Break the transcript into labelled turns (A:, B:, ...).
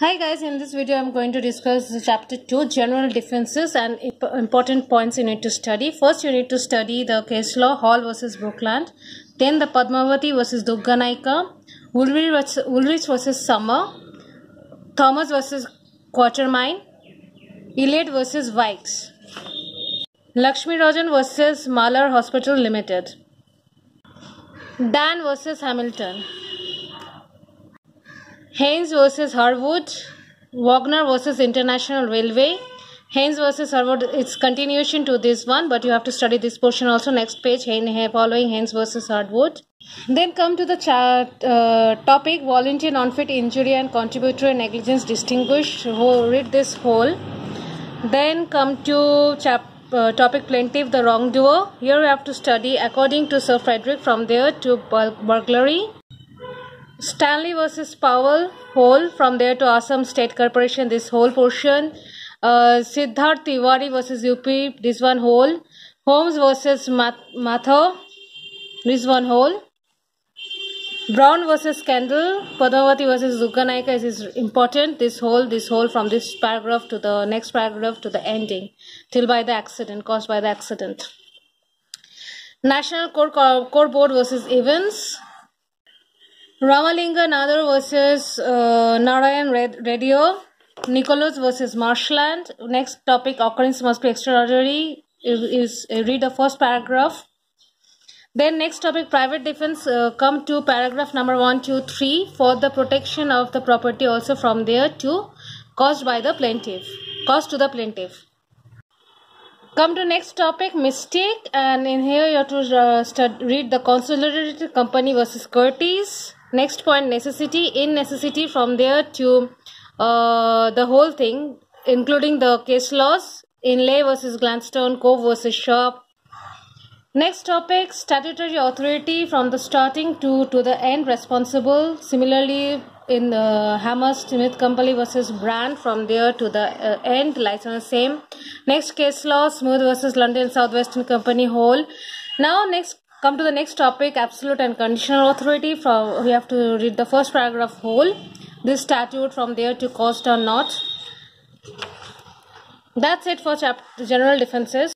A: Hi guys, in this video I'm going to discuss chapter 2 general differences and important points you need to study. First you need to study the case law Hall versus Brookland. Then the Padmavati versus Dugganaika, Wooldridge versus Sumner, Thomas versus Quartermaine, Ilott versus Wilkes, Lakshmi Rajan versus Malar Hospital Limited, Dann versus Hamilton. Haynes versus Harwood, Wagner versus International Railway, Haynes versus Harwood. It's continuation to this one, but you have to study this portion also. Next page, following Haynes versus Harwood. Then come to the uh, topic volenti non fit injuria and contributory negligence distinguished. Read this whole. Then come to chap, uh, topic plaintiff the wrongdoer. Here we have to study according to Sir Frederick from there to burglary Stanley versus Powell, whole from there to Assam State Corporation, this whole portion. Uh, Siddharth Tiwari versus UP, this one whole. Holmes versus Mather, this one whole. Brown versus Kendall, Padmavati versus Dugganaika is important. This whole, this whole from this paragraph to the next paragraph to the ending, till by the accident, caused by the accident. National Coal, Coal Board versus Evans, Ramalinga Nadar versus uh, Narayan Reddiar. Nichols versus Marsland. Next topic occurrence must be extraordinary. Is, is uh, read the first paragraph. Then next topic private defense uh, come to paragraph number one, two, three for the protection of the property also from there to caused by the plaintiff. Caused to the plaintiff. Come to next topic mistake and in here you have to uh, stud, read the consolidated company versus Curtis next point necessity in necessity from there to uh, the whole thing including the case laws inlay versus gladstone Cope versus Sharpe next topic statutory authority from the starting to to the end responsible. Similarly in the Hammersmith company versus brand from there to the uh, end license same. Next case law Smith versus london southwestern company whole. Now next come to the next topic absolute and conditional authority. From we have to read the first paragraph whole. This statute from there to cost or not. That's it for chapter general defenses